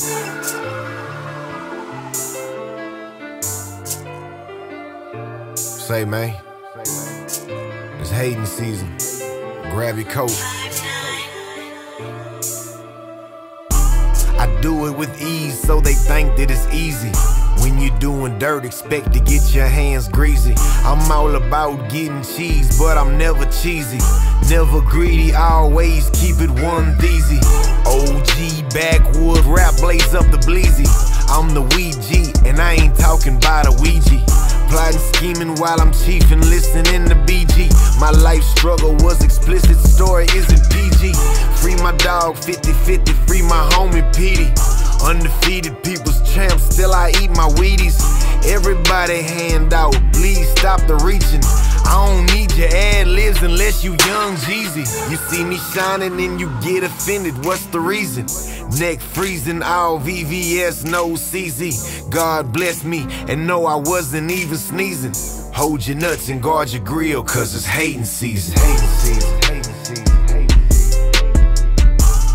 Say, man, it's hating season. Grab your coat. I do it with ease, so they think that it's easy. When you're doing dirt, expect to get your hands greasy. I'm all about getting cheese, but I'm never cheesy. Never greedy, always keep it one easy. OG backwood rap, blaze up the bleezy. I'm the Ouija, and I ain't talking about a Ouija. Plotting, scheming while I'm chiefing, listening to BG. My life struggle was explicit, story isn't PG. Free my dog 50 50, free my homie Petey. Undefeated people's champ, still I eat my Wheaties. Everybody hand out, please stop the reaching. I don't need your ad libs unless you young Jeezy. You see me shining and you get offended, what's the reason? Neck freezing, all VVS, no CZ. God bless me, and no, I wasn't even sneezing. Hold your nuts and guard your grill, cause it's hating season. Hating season.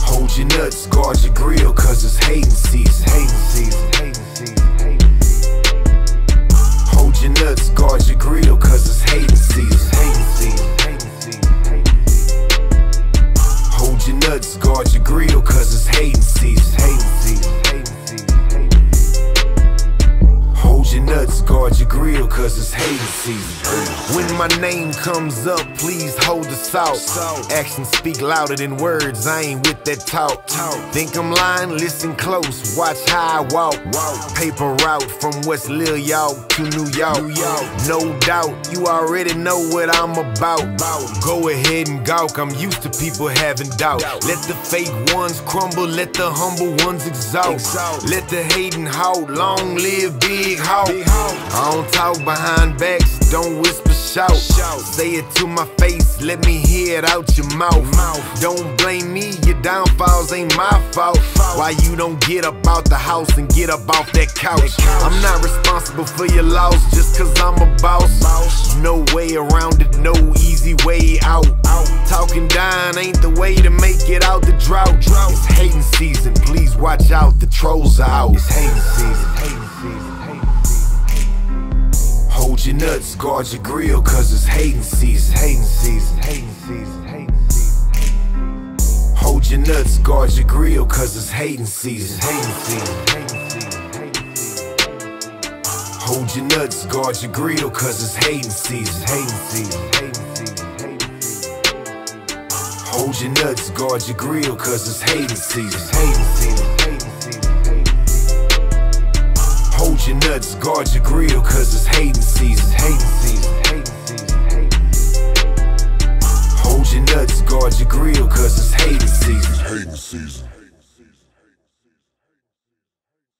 Hold your nuts, guard your grill, cause it's hating season. Hating season, hating season, hating season. Hold your nuts, guard your grill, cause it's. Hating season, cause it's hating season. When my name comes up, please hold the salt. Actions speak louder than words, I ain't with that talk. Think I'm lying? Listen close, watch how I walk. Paper route from West Lil to New York. No doubt, you already know what I'm about. Go ahead and gawk, I'm used to people having doubt. Let the fake ones crumble, let the humble ones exalt. Let the hating halt, long live Big Hawk. I don't talk behind backs, don't whisper, shout. Say it to my face, let me hear it out your mouth. Don't blame me, your downfalls ain't my fault. Why you don't get up out the house and get up off that couch? I'm not responsible for your loss just cause I'm a boss. No way around it, no easy way out. Talking down ain't the way to make it out the drought. It's hating season, please watch out, the trolls are out. It's hating season, hating season, Hold your nuts, guard your grill, cause it's hating season, hating season, hating season, hating season. Hold your nuts, guard your grill, cause it's hating season, hating season, hating season. Hold your nuts, guard your grill, cause it's hating season, hating season. Hold your nuts, guard your grill, cause it's hating season, hating season, hating season. Hold your nuts, guard your grill, cause it's season, hating season. Hold your nuts, guard your grill,